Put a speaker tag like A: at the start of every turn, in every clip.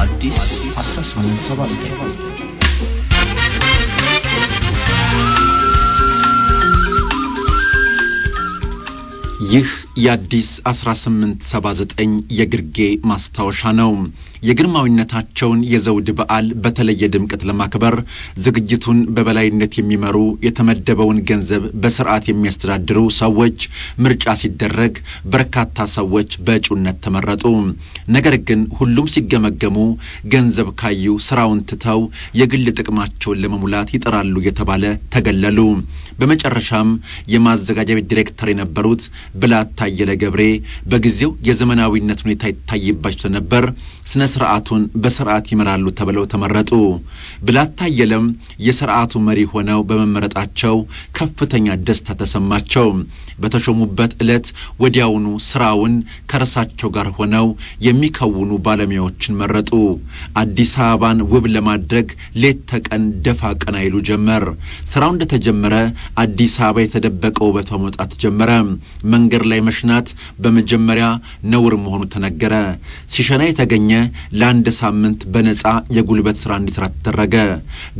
A: አዲስ 1879
B: ይህ የአዲስ 1879 የግርጌ ማስታወሻ ነው። የግርማዊነታቸውን የዘውድ በዓል በተለየ ድምቀት ለማክበር ዝግጅቱን በበላይነት የሚመሩ የተመደበውን ገንዘብ በስርዓት የሚያስተዳድሩ ሰዎች ምርጫ ሲደረግ በርካታ ሰዎች በእጩነት ተመረጡ። ነገር ግን ሁሉም ሲገመገሙ ገንዘብ ካዩ ስራውን ትተው የግል ጥቅማቸውን ለመሙላት ይጥራሉ የተባለ ተገለሉ። በመጨረሻም የማዘጋጃ ቤት ዲሬክተር የነበሩት ብላት ታየለ ገብሬ በጊዜው የዘመናዊነት ሁኔታ ይታይባቸው ስለነበር ስነ ስርዓቱን በስርዓት ይመራሉ ተብለው ተመረጡ። ብላት ታየለም የስርዓቱ መሪ ሆነው በመመረጣቸው ከፍተኛ ደስታ ተሰማቸው። በተሾሙበት ዕለት ወዲያውኑ ስራውን ከእርሳቸው ጋር ሆነው የሚከውኑ ባለሙያዎችን መረጡ። አዲስ አበባን ውብ ለማድረግ ሌት ተቀን ደፋ ቀና ይሉ ጀመር። ስራው እንደተጀመረ አዲስ አበባ የተደበቀ ውበቷ መውጣት ጀመረ። መንገድ ላይ መሽናት በመጀመሪያ ነውር መሆኑ ተነገረ። ሲሸና የተገኘ ለአንድ ሳምንት በነፃ የጉልበት ሥራ እንዲሠራ ተደረገ።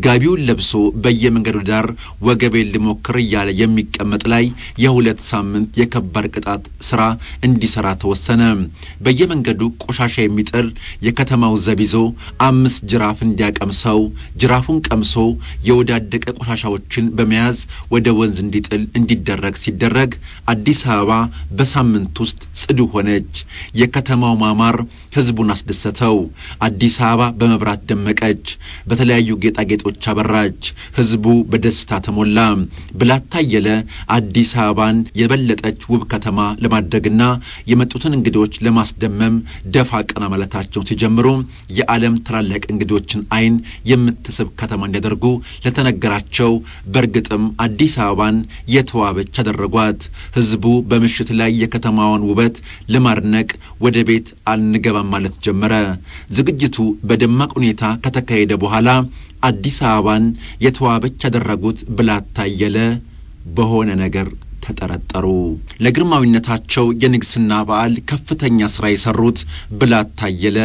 B: ጋቢውን ለብሶ በየመንገዱ ዳር ወገቤን ልሞክር እያለ የሚቀመጥ ላይ የሁለት ሳምንት የከባድ ቅጣት ሥራ እንዲሠራ ተወሰነ። በየመንገዱ ቆሻሻ የሚጥል የከተማው ዘብ ይዞ አምስት ጅራፍ እንዲያቀምሰው ጅራፉን ቀምሶ የወዳደቀ ቆሻሻዎችን በመያዝ ወደ ወንዝ እንዲጥል እንዲደረግ ሲደረግ አዲስ አበባ በሳምንት ውስጥ ጽዱ ሆነች። የከተማው ማማር ሕዝቡን አስደሰተው። አዲስ አበባ በመብራት ደመቀች፣ በተለያዩ ጌጣጌጦች አበራች። ሕዝቡ በደስታ ተሞላ። ብላት ታየለ አዲስ አበባን የበለጠች ውብ ከተማ ለማድረግና የመጡትን እንግዶች ለማስደመም ደፋ ቀና ማለታቸውን ሲጀምሩ የዓለም ታላላቅ እንግዶችን ዓይን የምትስብ ከተማ እንዲያደርጉ ለተነገራቸው በእርግጥም አዲስ አበባን የተዋበች አደረጓት። ሕዝቡ በምሽት ላይ የከተማዋን ውበት ለማድነቅ ወደ ቤት አንገባም ማለት ጀመረ። ዝግጅቱ በደማቅ ሁኔታ ከተካሄደ በኋላ አዲስ አበባን የተዋበች ያደረጉት ብላት ታየለ በሆነ ነገር ተጠረጠሩ። ለግርማዊነታቸው የንግስና በዓል ከፍተኛ ሥራ የሠሩት ብላት ታየለ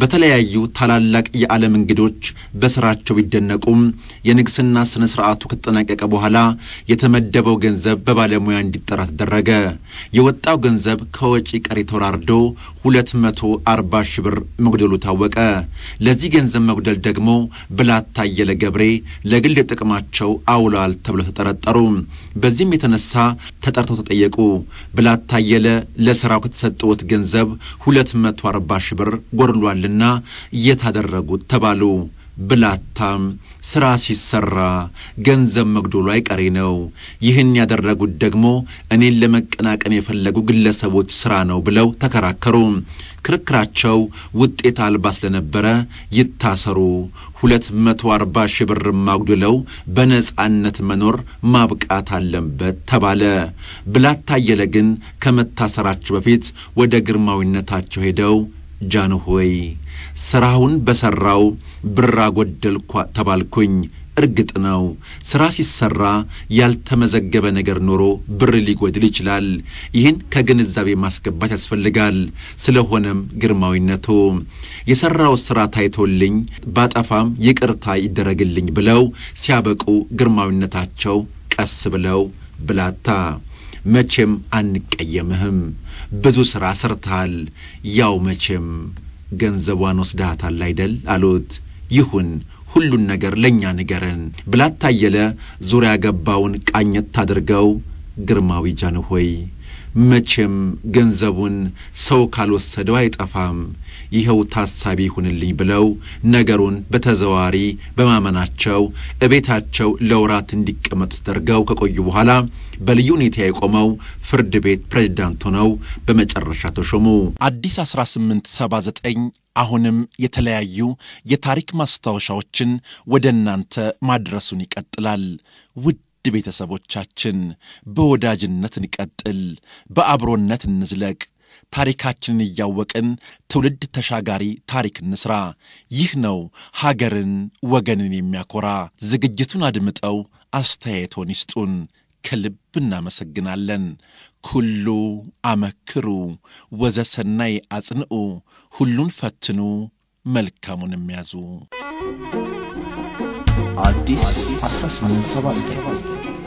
B: በተለያዩ ታላላቅ የዓለም እንግዶች በሥራቸው ቢደነቁም የንግስና ሥነ ሥርዓቱ ከተጠናቀቀ በኋላ የተመደበው ገንዘብ በባለሙያ እንዲጠራ ተደረገ። የወጣው ገንዘብ ከወጪ ቀሪ ተወራርዶ ሁለት መቶ አርባ ሺህ ብር መጉደሉ ታወቀ። ለዚህ ገንዘብ መጉደል ደግሞ ብላት ታየለ ገብሬ ለግል ጥቅማቸው አውለዋል ተብለው ተጠረጠሩ። በዚህም የተነሳ ተጠርተው ተጠየቁ። ብላት ታየለ ለሥራው ከተሰጠዎት ገንዘብ ሁለት መቶ አርባ ሺህ ብር ጎድሏልና እየታደረጉት ተባሉ። ብላታም ሥራ ሲሰራ ገንዘብ መጉደሉ አይቀሬ ነው። ይህን ያደረጉት ደግሞ እኔን ለመቀናቀን የፈለጉ ግለሰቦች ሥራ ነው ብለው ተከራከሩ። ክርክራቸው ውጤት አልባ ስለነበረ ይታሰሩ፣ ሁለት መቶ አርባ ሺህ ብር ማጉድለው በነጻነት መኖር ማብቃት አለበት ተባለ። ብላት ታየለ ግን ከመታሰራቸው በፊት ወደ ግርማዊነታቸው ሄደው ጃንሆይ ሥራውን በሠራው ብር አጎደልኳ ተባልኩኝ። እርግጥ ነው ሥራ ሲሠራ ያልተመዘገበ ነገር ኖሮ ብር ሊጎድል ይችላል። ይህን ከግንዛቤ ማስገባት ያስፈልጋል። ስለሆነም ግርማዊነቱ የሠራው ሥራ ታይቶልኝ ባጠፋም ይቅርታ ይደረግልኝ ብለው ሲያበቁ ግርማዊነታቸው ቀስ ብለው ብላታ መቼም አንቀየምህም፣ ብዙ ሥራ ሰርተሃል። ያው መቼም ገንዘቧን ወስደሃታል አይደል አሉት። ይሁን ሁሉን ነገር ለእኛ ንገረን። ብላት ታየለ ዙሪያ ገባውን ቃኘት አድርገው ግርማዊ ጃንሆይ መቼም ገንዘቡን ሰው ካልወሰደው አይጠፋም፣ ይኸው ታሳቢ ይሁንልኝ ብለው ነገሩን በተዘዋዋሪ በማመናቸው እቤታቸው ለወራት እንዲቀመጡ ተደርገው ከቆዩ በኋላ በልዩ ሁኔታ የቆመው ፍርድ ቤት ፕሬዝዳንት ሆነው በመጨረሻ ተሾሙ። አዲስ 1879 አሁንም የተለያዩ የታሪክ ማስታወሻዎችን ወደ እናንተ ማድረሱን ይቀጥላል። ውድ ቤተሰቦቻችን በወዳጅነት እንቀጥል፣ በአብሮነት እንዝለቅ። ታሪካችንን እያወቅን ትውልድ ተሻጋሪ ታሪክ እንስራ። ይህ ነው ሀገርን ወገንን የሚያኮራ። ዝግጅቱን አድምጠው አስተያየቶን ይስጡን። ከልብ እናመሰግናለን። ኩሉ አመክሩ ወዘሰናይ አጽንዑ፣ ሁሉን ፈትኑ መልካሙን የሚያዙ
A: አዲስ 1879